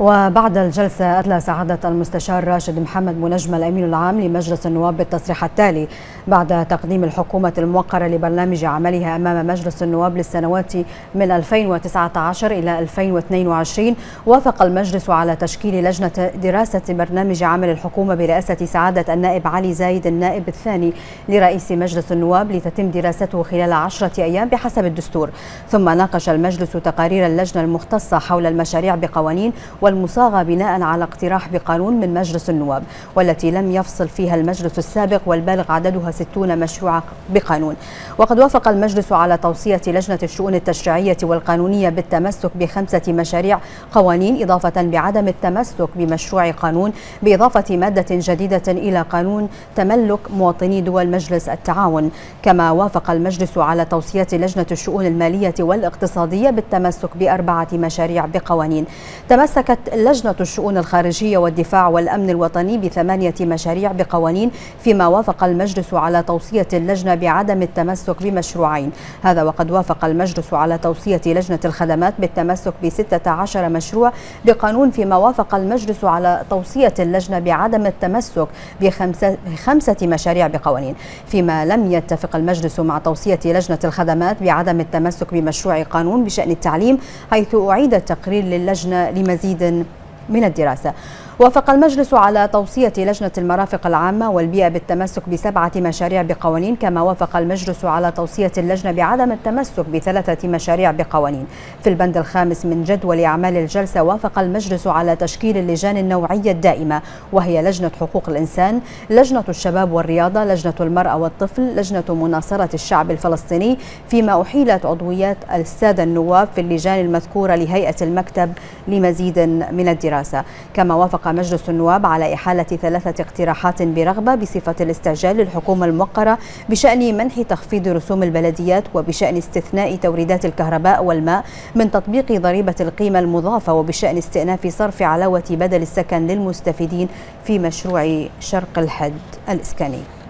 وبعد الجلسة أدلى سعادة المستشار راشد محمد منجم الأمين العام لمجلس النواب بالتصريح التالي. بعد تقديم الحكومة الموقرة لبرنامج عملها أمام مجلس النواب للسنوات من 2019 إلى 2022 وافق المجلس على تشكيل لجنة دراسة برنامج عمل الحكومة برئاسة سعادة النائب علي زايد النائب الثاني لرئيس مجلس النواب لتتم دراسته خلال عشرة أيام بحسب الدستور. ثم ناقش المجلس تقارير اللجنة المختصة حول المشاريع بقوانين والمصاغة بناء على اقتراح بقانون من مجلس النواب والتي لم يفصل فيها المجلس السابق والبالغ عددها 60 مشروع بقانون. وقد وافق المجلس على توصية لجنة الشؤون التشريعية والقانونية بالتمسك بخمسة مشاريع قوانين إضافة بعدم التمسك بمشروع قانون بإضافة مادة جديدة إلى قانون تملك مواطني دول مجلس التعاون. كما وافق المجلس على توصية لجنة الشؤون المالية والاقتصادية بالتمسك بأربعة مشاريع بقوانين. تمسكت شاركت لجنة الشؤون الخارجية والدفاع والأمن الوطني بثمانية مشاريع بقوانين فيما وافق المجلس على توصية اللجنة بعدم التمسك بمشروعين. هذا وقد وافق المجلس على توصية لجنة الخدمات بالتمسك بستة عشر مشروع بقانون فيما وافق المجلس على توصية اللجنة بعدم التمسك بخمسة مشاريع بقوانين. فيما لم يتفق المجلس مع توصية لجنة الخدمات بعدم التمسك بمشروع قانون بشأن التعليم حيث أعيد التقرير للجنة لمزيد من الدراسة. وافق المجلس على توصية لجنة المرافق العامة والبيئة بالتمسك بسبعة مشاريع بقوانين كما وافق المجلس على توصية اللجنة بعدم التمسك بثلاثة مشاريع بقوانين. في البند الخامس من جدول أعمال الجلسة وافق المجلس على تشكيل اللجان النوعية الدائمة وهي لجنة حقوق الإنسان لجنة الشباب والرياضة لجنة المرأة والطفل لجنة مناصرة الشعب الفلسطيني فيما أحيلت عضويات السادة النواب في اللجان المذكورة لهيئة المكتب لمزيد من الدراسة. كما وافق وافق مجلس النواب على إحالة ثلاثة اقتراحات برغبة بصفة الاستعجال للحكومة الموقرة بشأن منح تخفيض رسوم البلديات وبشأن استثناء توريدات الكهرباء والماء من تطبيق ضريبة القيمة المضافة وبشأن استئناف صرف علاوة بدل السكن للمستفيدين في مشروع شرق الحد الإسكاني.